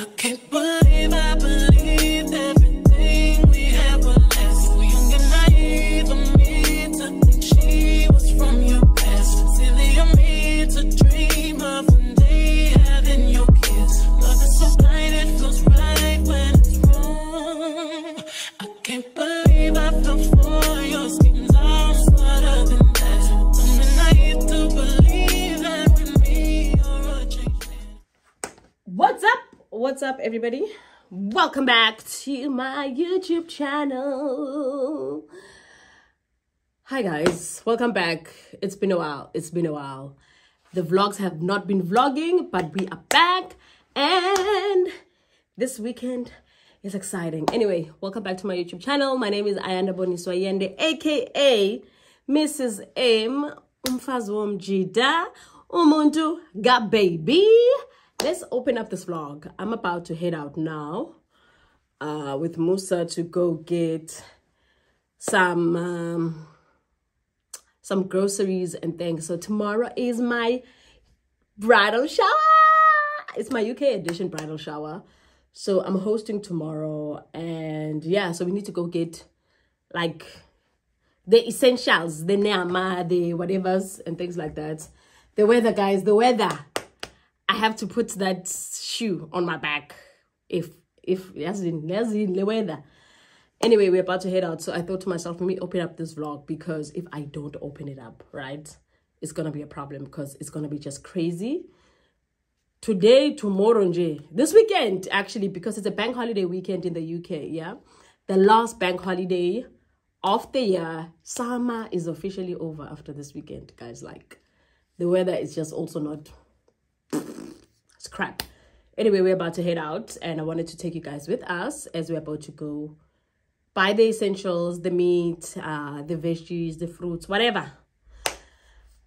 I can't believe I believed up, everybody? Welcome back to my YouTube channel. Hi, guys. Welcome back. It's been a while. It's been a while. The vlogs have not been vlogging, but we are back. And this weekend is exciting. Anyway, welcome back to my YouTube channel. My name is Ayanda Boniswa Yende, aka Mrs. M. Umfazi womjida, umuntu ga baby. Let's open up this vlog. I'm about to head out now uh, with Musa to go get some um, some groceries and things. So tomorrow is my bridal shower. It's my UK edition bridal shower. So I'm hosting tomorrow and yeah, so we need to go get like the essentials, the nyama, the whatevers and things like that. The weather, guys, the weather. Have to put that shoe on my back if if as in as in the weather. Anyway, we're about to head out. So I thought to myself, let me open up this vlog because if I don't open it up, right, it's gonna be a problem because it's gonna be just crazy. Today, tomorrow, nje, this weekend actually, because it's a bank holiday weekend in the UK, yeah. The last bank holiday of the year, summer is officially over after this weekend, guys. Like the weather is just also not it's crap. Anyway, we're about to head out, and I wanted to take you guys with us as we're about to go buy the essentials, the meat, uh, the veggies, the fruits, whatever.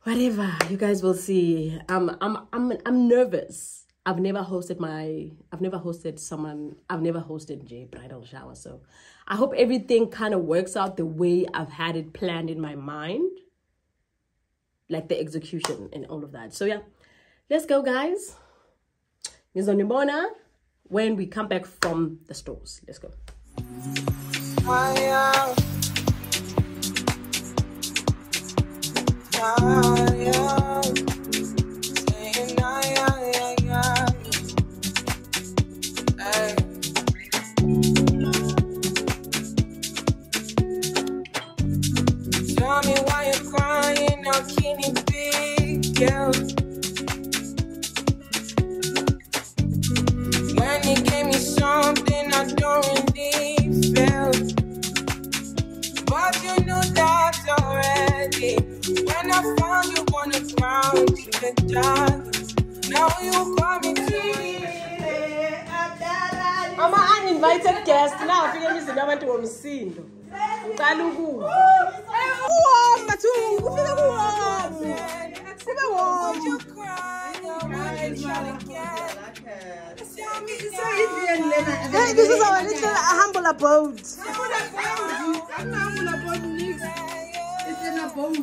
Whatever you guys will see. I'm I'm I'm I'm nervous. I've never hosted my I've never hosted someone I've never hosted J bridal shower. So I hope everything kind of works out the way I've had it planned in my mind. Like the execution and all of that. So yeah, let's go guys. Ngizonibona when we come back from the stores. Let's go. Saying humble abode.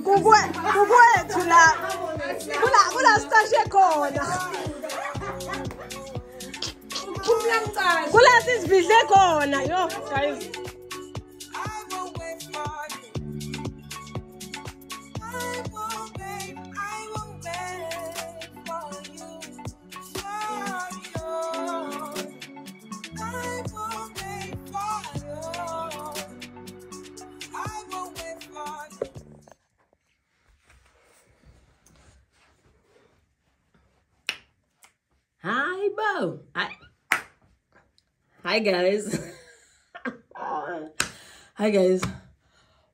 Kukwe kukwethu la. Kula kula stash ekhona. Kula sizibidle khona yo guys. Hi, guys. Hi, guys.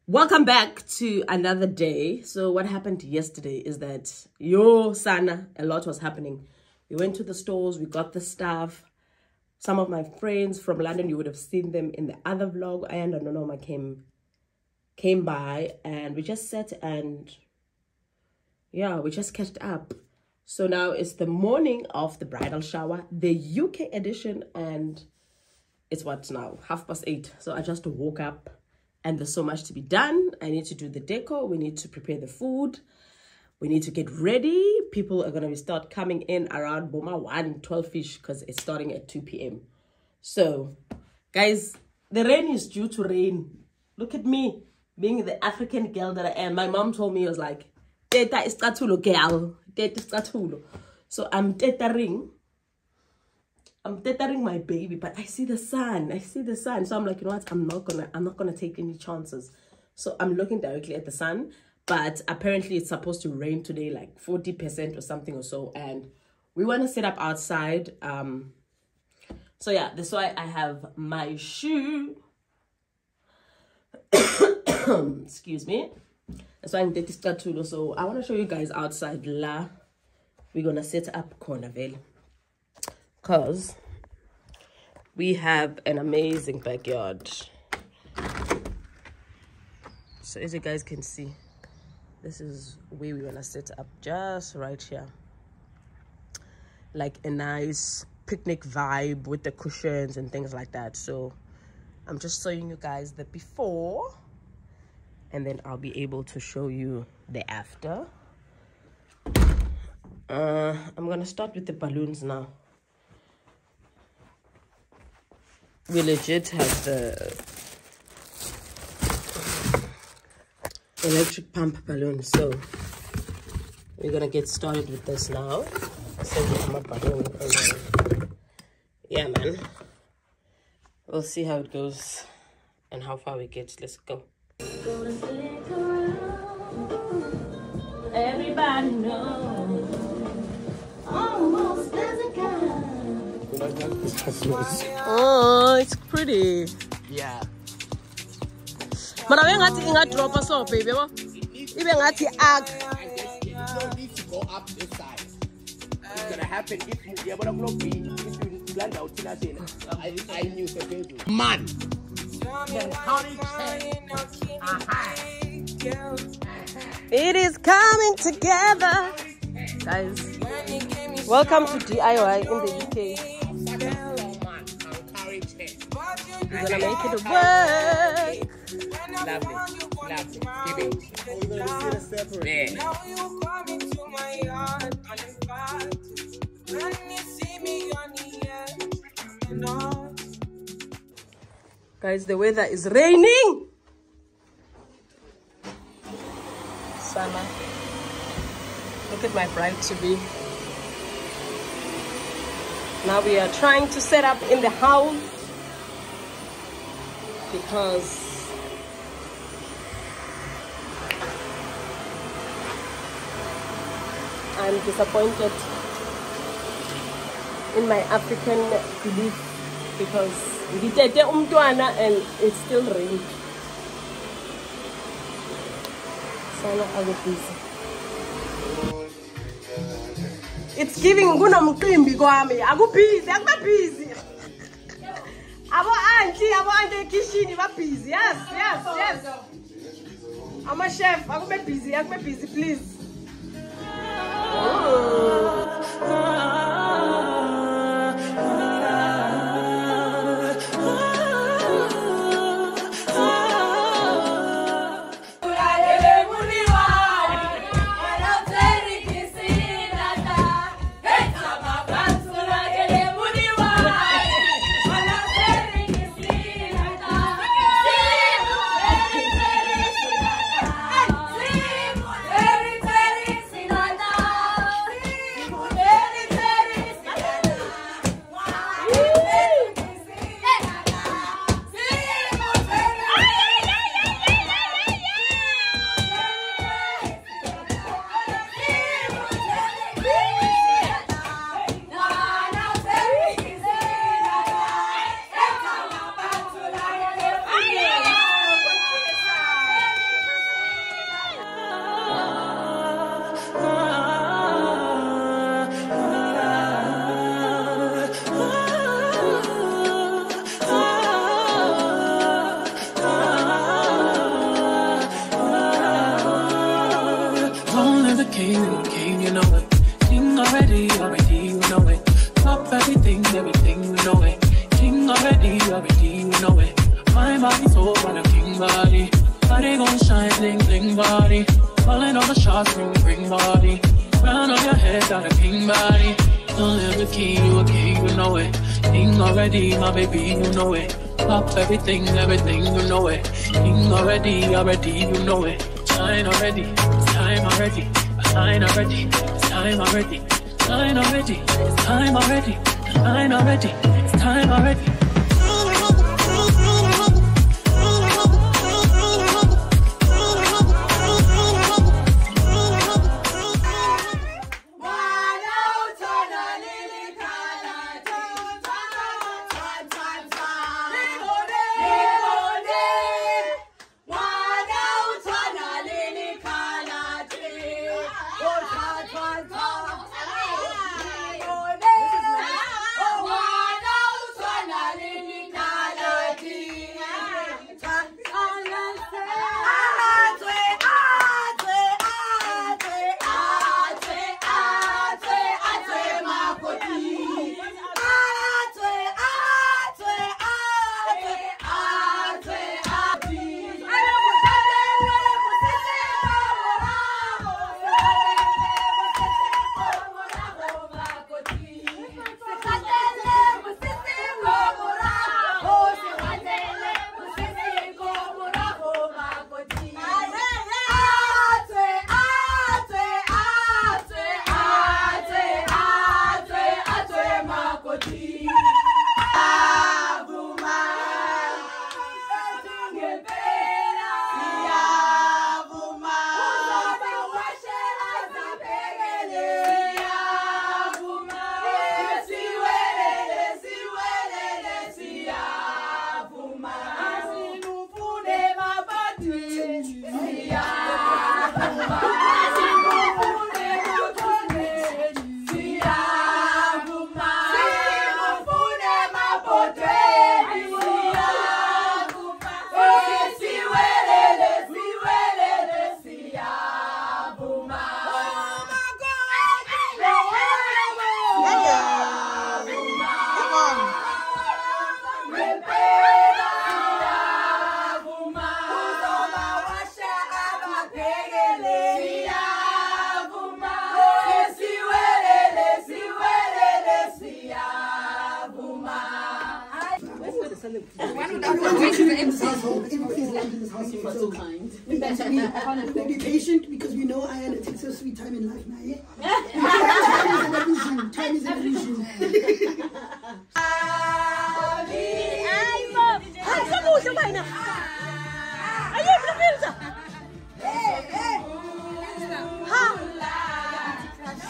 Welcome back to another day. So, what happened yesterday is that yo, Sana, a lot was happening. We went to the stores, we got the stuff. Some of my friends from London, you would have seen them in the other vlog. I and Nonoma came came by and we just sat and yeah, we just catched up. So now it's the morning of the bridal shower, the UK edition, and it's what now? Half past eight. So I just woke up and there's so much to be done. I need to do the decor. We need to prepare the food. we need to get ready. People are gonna start coming in around Boma 1, 12 fish because it's starting at 2 p.m. So, guys, the rain is due to rain. Look at me being the African girl that I am. My mom told me, I was like, Teta iskatulo girl. Teta iskatulo. So I'm tethering. I'm tethering my baby, but I see the sun. I see the sun. So I'm like, you know what? I'm not gonna I'm not gonna take any chances. So I'm looking directly at the sun. But apparently it's supposed to rain today, like 40% or something or so. And we want to set up outside. Um so yeah, that's why I have my shoe. Excuse me. That's why I'm taking scatula. So I want to show you guys outside la. We're gonna set up Cornerville. Cause we have an amazing backyard. So as you guys can see, this is where we wanna set up just right here. Like a nice picnic vibe with the cushions and things like that. So I'm just showing you guys the before and then I'll be able to show you the after. Uh, I'm gonna start with the balloons now. We legit have the electric pump balloon, so we're gonna get started with this now. Yeah, man. We'll see how it goes and how far we get. Let's go. Everybody knows. Almost. Oh, it's pretty. Yeah. But I ngathi ingadropa so baby yabo. Ibe ngathi arc. You don't need to go up this side. It's gonna happen if you yabona kulo green if you land out thina thina. I I knew phezulu. Man. It is coming together. Guys, welcome to DIY in the UK. We're gonna make it work. Lovely. Lovely. Keep it. Yeah. Guys, the weather is raining. Sana. Look at my bride to be. Now we are trying to set up in the house because I'm disappointed in my African belief because ngitete umntwana and it's still rain. Sana aku busy. It's giving kunomcimbi kwami. Aku busy, aku busy. Auntie, abo auntie ekishini ba busy. Yes, yes, yes. I'm a chef. Aku be busy, aku be busy, please. Only king, king, you know it. King already, already, you know it. Top everything, everything, we know it. King already, already, we know it. My body's over the king body. Body gon' shine, bling, bling body. Calling all the shots, bring, bring body. Crown on your head, got a king body. Don't live a king, you a king, you know it. King already, my baby, you know it. Pop everything, everything, you know it. King already, already, you know it. Shine already, time already. Shine already, it's time already. Time already, it's time already. Shine already, it's time already. Be we'll be patient because we know I it takes a sweet time in life now, yeah? time is an illusion. Time is an illusion.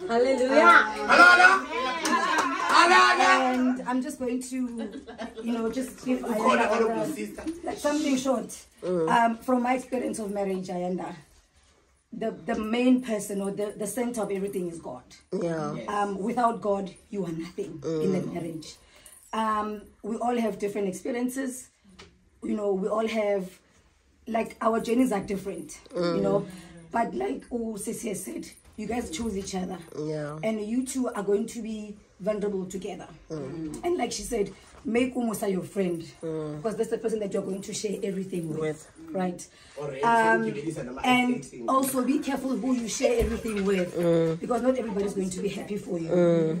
December. Hallelujah. And I'm just going to, you know, just give Ayanda all like something short. Um, from my experience of marriage, Ayanda, the, the main person or the, the center of everything is God. Yeah. Um, without God, you are nothing in the marriage. Um, we all have different experiences. You know, we all have, like, our journeys are different, you know. But like oh, Sissy has said, you guys choose each other. Yeah. And you two are going to be vulnerable together. Mm. And like she said, make Umusa your friend. Mm. Because that's the person that you're going to share everything with. With. Right? Um, so give me this and I'm and acting. also be careful who you share everything with mm. because not everybody's going to be happy for you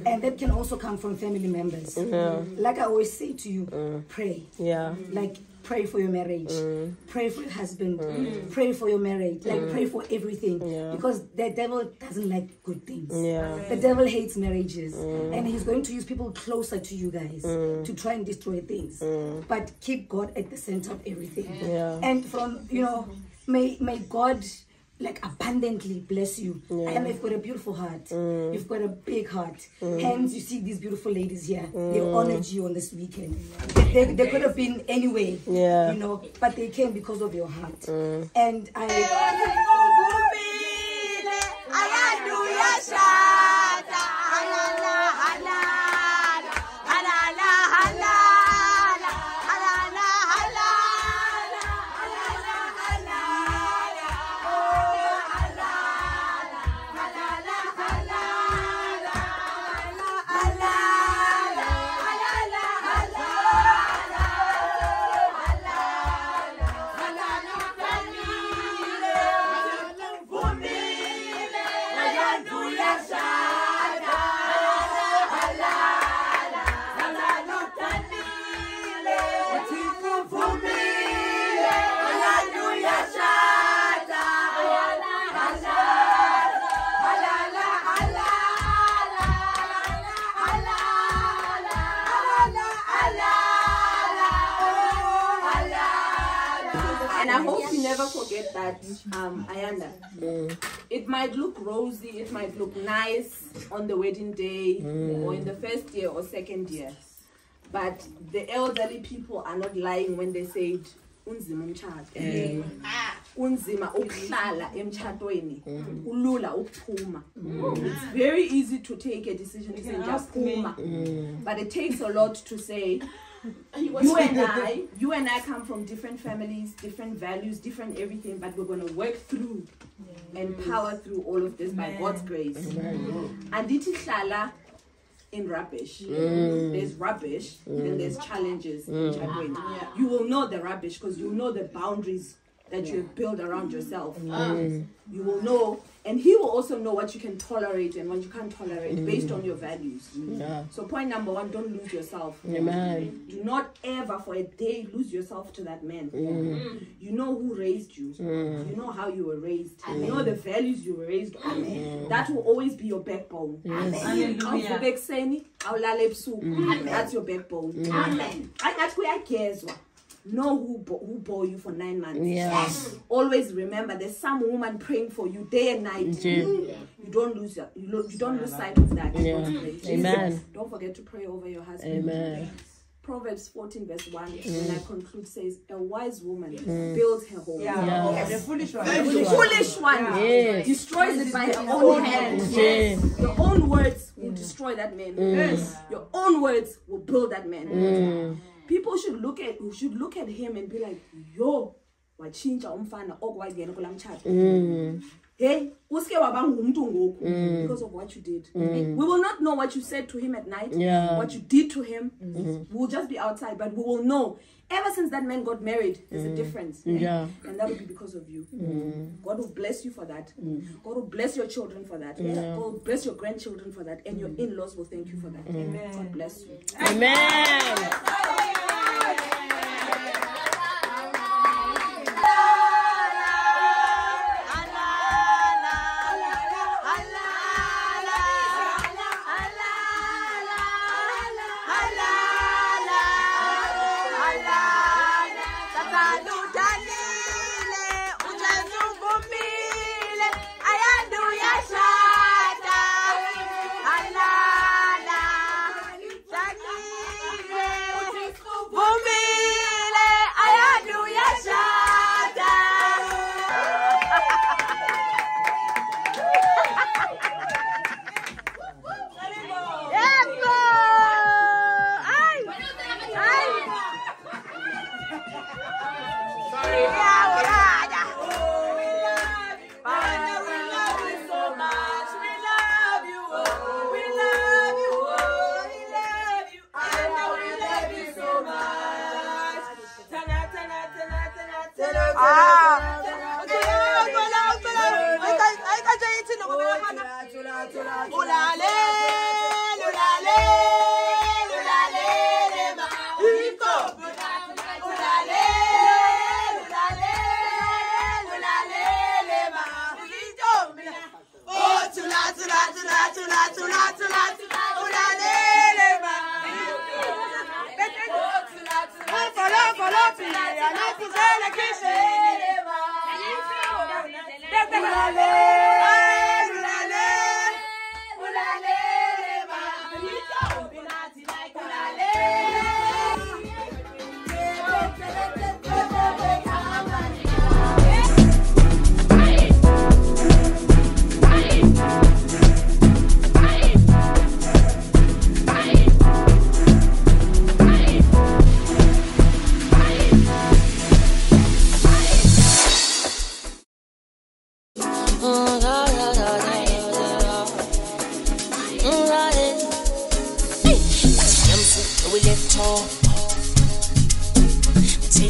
and that can also come from family members like i always say to you pray Yeah. like pray for your marriage. Mm. Pray for your husband. Mm. Mm. Pray for your marriage. Like pray for everything. Because the devil doesn't like good things. Yeah. the devil hates marriages. And he's going to use people closer to you guys to try and destroy things. But keep god at the center of everything. Yeah. and from you know may may god like abundantly bless you. I am you've got a beautiful heart. Mm. You've got a big heart. Mm. Hence you see these beautiful ladies here. Mm. They honored you on this weekend. They, they, they could have been anyway Yeah. you know but they came because of your heart. And i might look rosy, it might look nice on the wedding day mm. or in the first year or second year. But the elderly people are not lying when they said, unzima umtshato. Eh. Ah, unzima ukuhlala emtshatweni. Mm. Ulula ukuphuma. Mm. It's very easy to take a decision to say "Ndiyaphuma." But it takes a lot to say you and I, you and I come from different families, different values, different everything, but we're gonna work through and power through all of this by God's grace. And it is hlala in rubbish. Mm. There's rubbish, then mm. there's challenges. Mm. in Chadwin. Uh-huh. You will know the rubbish because you know the boundaries that you have built around yourself. Mm. Um, you will know, and he will also know what you can tolerate and what you can't tolerate mm. based on your values. Mm. Yeah. So point number one, don't lose yourself. Amen. Do not ever for a day lose yourself to that man. You know who raised you. You know how you were raised. You know the values you were raised on. That will always be your backbone. Awuvuka ekuseni, awulala ebusuku. That's your backbone. Amen. Angathi kuyagezwa. know who bo- who bore you for nine months. Yeah. Always remember, there's some woman praying for you day and night. You don't lose your, you, lo- you don't lose sight of that. Yeah. don't. Amen. Don't forget to pray over your husband. Amen. Proverbs 14 verse 1 Mm. when I conclude says a wise woman builds her home. Yeah. The foolish one. The foolish one Yes. destroys it by her own hand. Yeah. Your own words will destroy that man. Mm. Your own words will build that man. People should look at should look at him and be like, yo, watshintsha umfana okwayena kula mtshato. Mm. Hey, uske waba ngumuntu ngoku because of what you did. We will not know what you said to him at night, Mm. Yeah. What you did to him. We'll just be outside, but we will know. Ever since that man got married, there's a difference. Mm. Yeah. And that will be because of you. God will bless you for that. God will bless your children for that. God will bless your grandchildren for that. And your in laws will thank you for that. amen God bless you. Amen.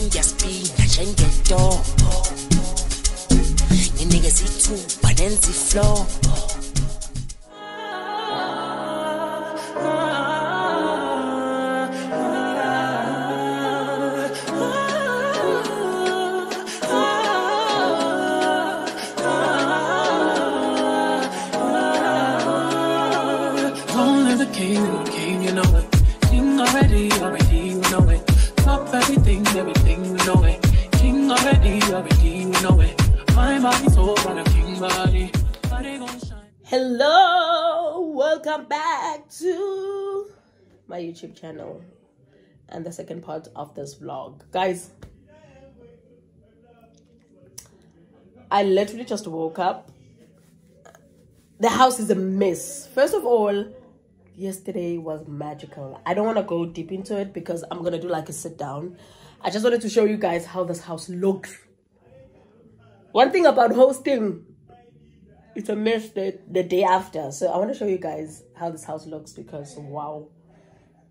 ngiyaspina njengedobo nginikeza ithuba nenza iflobo YouTube channel and the second part of this vlog. Guys, I literally just woke up. The house is a mess. First of all, yesterday was magical. I don't want to go deep into it because I'm going to do like a sit down. I just wanted to show you guys how this house looks. One thing about hosting it's a mess the, the day after. So I want to show you guys how this house looks because wow.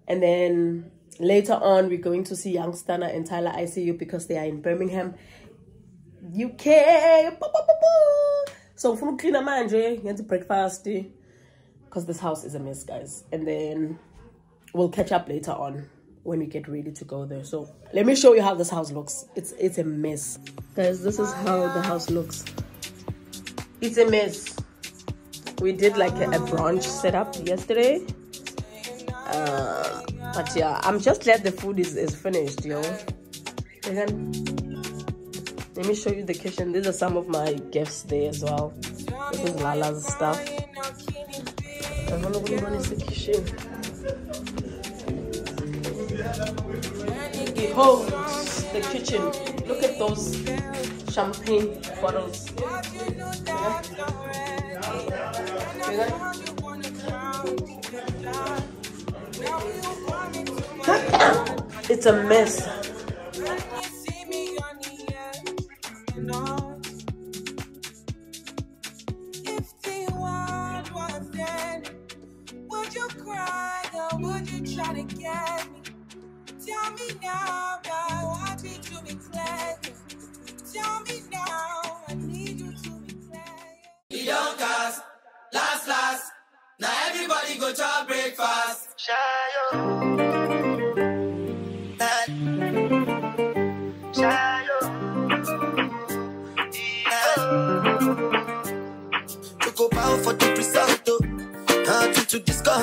And then later on, we're going to see Young Stunna and Tyler ICU because they are in Birmingham, UK. Boo, boo, boo. So from clean manje, get to breakfast eh? because this house is a mess, guys. And then we'll catch up later on when we get ready to go there. So let me show you how this house looks. It's it's a mess, guys. This is how the house looks it's a mess. We did like a, a brunch setup yesterday. Um, but yeah, I'm just glad the food is, is finished, yo. Again, let me show you the kitchen. These are some of my gifts there as well. This is Lala's stuff. I don't know what one is the kitchen. Behold the kitchen. Look at those champagne bottles. Yeah. Yeah. It's a mess.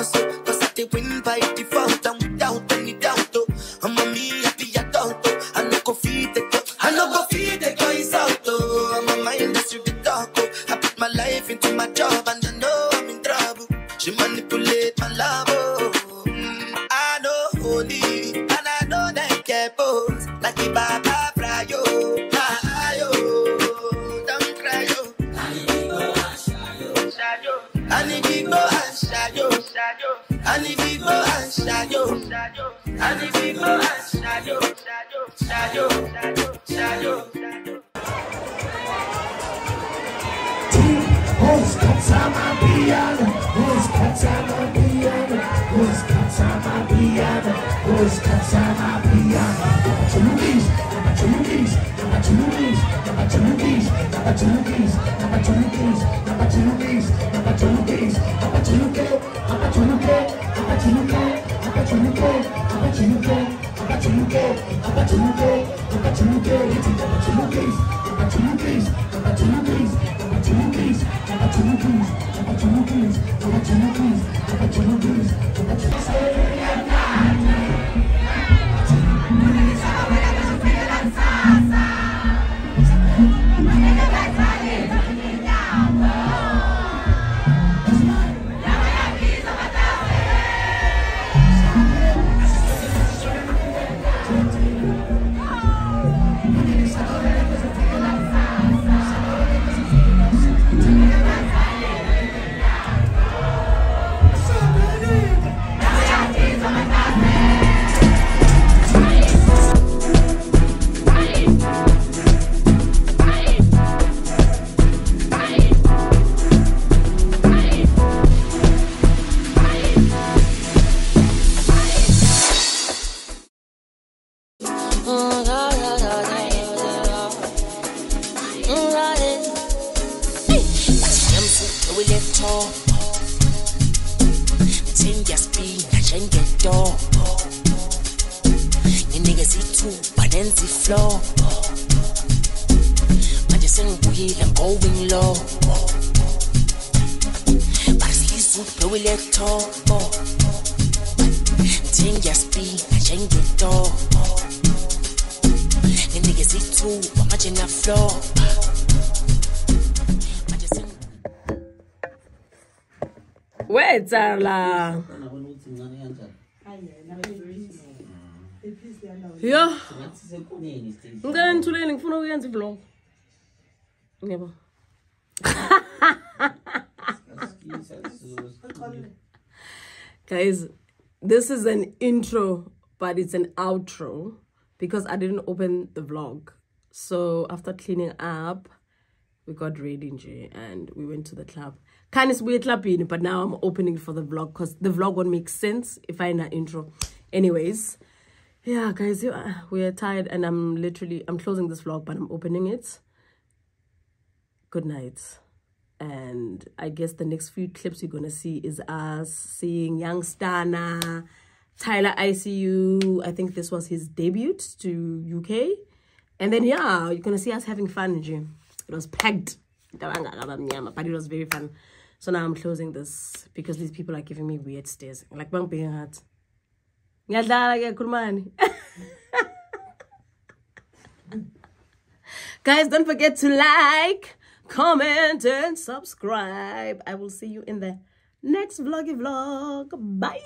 Cause up, bust up the windpipe. Number two K, it's number two keys, number two keys, number two keys, number two keys, number two wetsala uh, yo. Ngicela nithuleni ngifuna ukuyenza ivlog. Yebo. Guys this is an intro but it's an outro because i didn't open the vlog. So after cleaning up we got ready and we went to the club kind of weird clubbing but now i'm opening for the vlog because the vlog won't make sense if i in an intro. Anyways yeah guys we are tired and i'm literally i'm closing this vlog but i'm opening it. Good night. And i guess the next few clips you're gonna see is us seeing young stunna tyler icu i think this was his debut to uk and then yeah you're gonna see us having fun nje. it was packed. But it was very fun so now i'm closing this because these people are giving me weird stares like bang being khulumani Guys, don't forget to like, comment, and subscribe. I will see you in the next vloggy vlog. Bye.